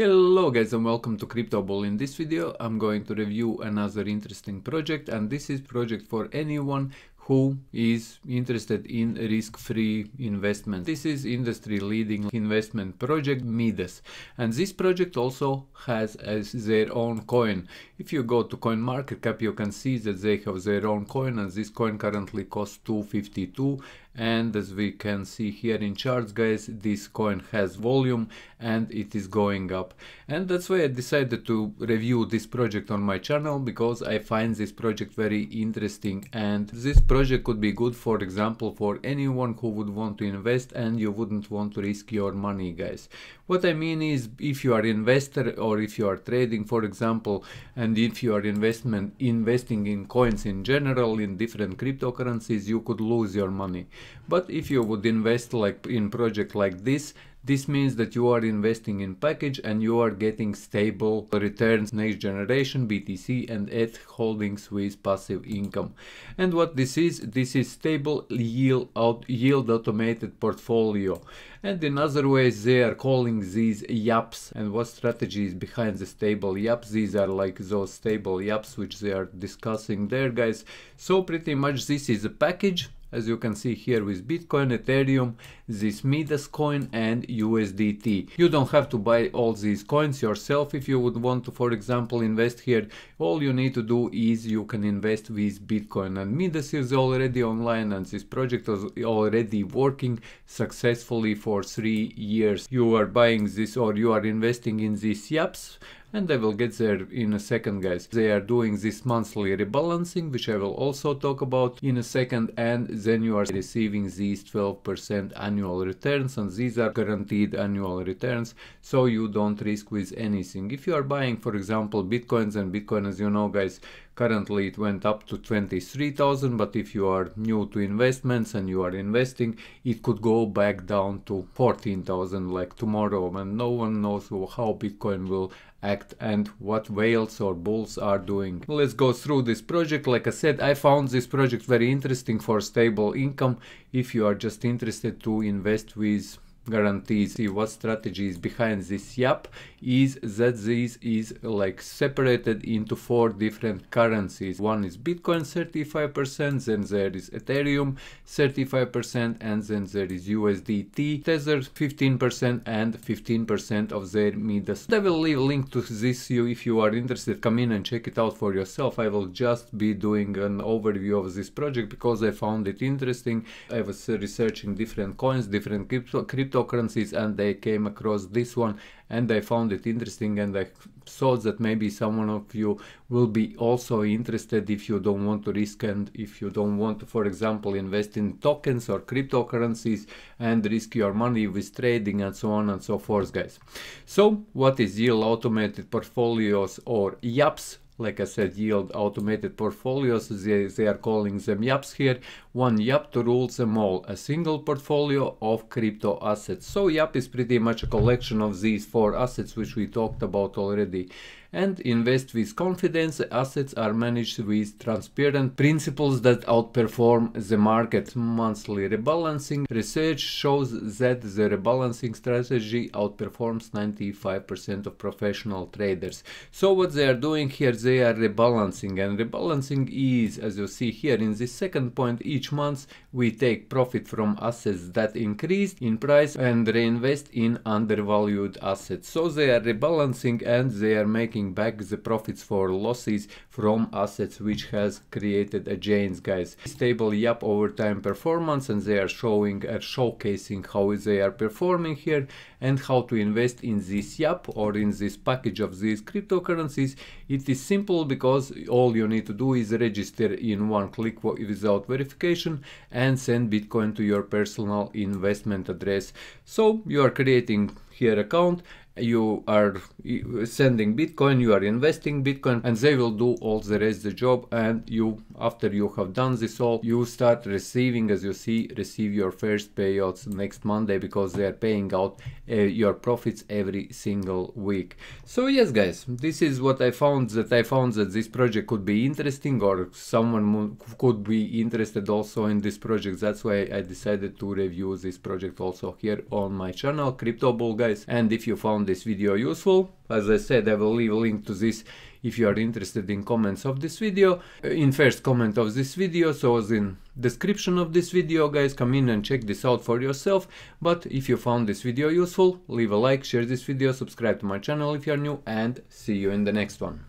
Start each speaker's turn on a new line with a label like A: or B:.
A: Hello guys and welcome to CryptoBull. In this video I'm going to review another interesting project and this is project for anyone who is interested in risk-free investment. This is industry-leading investment project Midas and this project also has as their own coin. If you go to CoinMarketCap you can see that they have their own coin and this coin currently costs 252 and as we can see here in charts guys this coin has volume and it is going up. And that's why I decided to review this project on my channel because I find this project very interesting. And this project could be good for example for anyone who would want to invest and you wouldn't want to risk your money guys. What I mean is if you are investor or if you are trading for example and if you are investment investing in coins in general in different cryptocurrencies you could lose your money but if you would invest like in project like this, this means that you are investing in package and you are getting stable returns next generation BTC and ETH holdings with passive income. And what this is, this is stable yield out yield automated portfolio. And in other ways they are calling these YAPs and what strategy is behind the stable YAPs. These are like those stable YAPs which they are discussing there guys. So pretty much this is a package as you can see here with Bitcoin, Ethereum, this Midas coin and USDT. You don't have to buy all these coins yourself if you would want to for example invest here. All you need to do is you can invest with Bitcoin and Midas is already online and this project is already working successfully for three years. You are buying this or you are investing in these YAPs and I will get there in a second guys. They are doing this monthly rebalancing which I will also talk about in a second and then you are receiving these 12% annual returns and these are guaranteed annual returns so you don't risk with anything. If you are buying for example bitcoins and bitcoin as you know guys currently it went up to 23,000 but if you are new to investments and you are investing it could go back down to 14,000 like tomorrow and no one knows how bitcoin will act and what whales or bulls are doing. Let's go through this project. Like I said, I found this project very interesting for stable income if you are just interested to invest with guarantees see what strategy is behind this YAP is that this is like separated into four different currencies. One is bitcoin 35% then there is ethereum 35% and then there is usdt tether 15% and 15% of their midas. I will leave a link to this you if you are interested. Come in and check it out for yourself. I will just be doing an overview of this project because i found it interesting. I was researching different coins different crypto, crypto cryptocurrencies and they came across this one and they found it interesting and I thought that maybe someone of you will be also interested if you don't want to risk and if you don't want to for example invest in tokens or cryptocurrencies and risk your money with trading and so on and so forth guys. So what is yield automated portfolios or YAPs like I said, yield automated portfolios. They, they are calling them YAPs here. One YAP to rule them all, a single portfolio of crypto assets. So YAP is pretty much a collection of these four assets which we talked about already and invest with confidence. The assets are managed with transparent principles that outperform the market. Monthly rebalancing research shows that the rebalancing strategy outperforms 95% of professional traders. So what they are doing here, they are rebalancing and rebalancing is, as you see here in this second point, each month we take profit from assets that increased in price and reinvest in undervalued assets. So they are rebalancing and they are making taking back the profits for losses from assets which has created a gains guys. Stable YAP over time performance and they are showing and showcasing how they are performing here and how to invest in this YAP or in this package of these cryptocurrencies. It is simple because all you need to do is register in one click without verification and send Bitcoin to your personal investment address. So you are creating here account you are sending bitcoin you are investing bitcoin and they will do all the rest of the job and you after you have done this all you start receiving as you see receive your first payouts next monday because they are paying out uh, your profits every single week. So yes guys this is what i found that i found that this project could be interesting or someone could be interested also in this project. That's why i decided to review this project also here on my channel crypto bull guys and if you found this video useful. As I said, I will leave a link to this if you are interested in comments of this video. Uh, in first comment of this video, so as in description of this video, guys, come in and check this out for yourself. But if you found this video useful, leave a like, share this video, subscribe to my channel if you are new, and see you in the next one.